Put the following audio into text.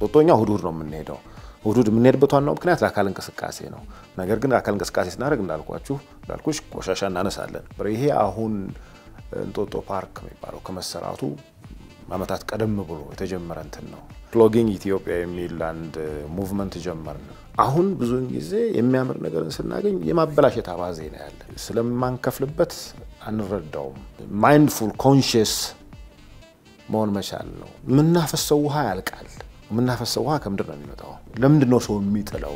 ጦጦኛ እሑድ ነው የምንሄደው። እሑድ የምንሄድበት ዋናው ምክንያት ለአካል እንቅስቃሴ ነው። ነገር ግን አካል እንቅስቃሴ ስናደርግ እንዳልኳችሁ እንዳልኩሽ ቆሻሻ እናነሳለን። ይሄ አሁን እንጦጦ ፓርክ የሚባለው ከመሰራቱ ዓመታት ቀደም ብሎ የተጀመረ እንትን ነው። ፕሎጊንግ ኢትዮጵያ የሚል አንድ movement ጀመርን። አሁን ብዙውን ጊዜ የሚያምር ነገርን ስናገኝ የማበላሸት አባዜ ነው ያለ። ስለማንከፍልበት አንረዳውም። mindful conscious መሆን መቻል ነው። የምናፈሰው ውሃ ያልቃል። የምናፈሰው ውሃ ከምንድን ነው የሚመጣው? ለምንድን ነው ሰው የሚጥለው?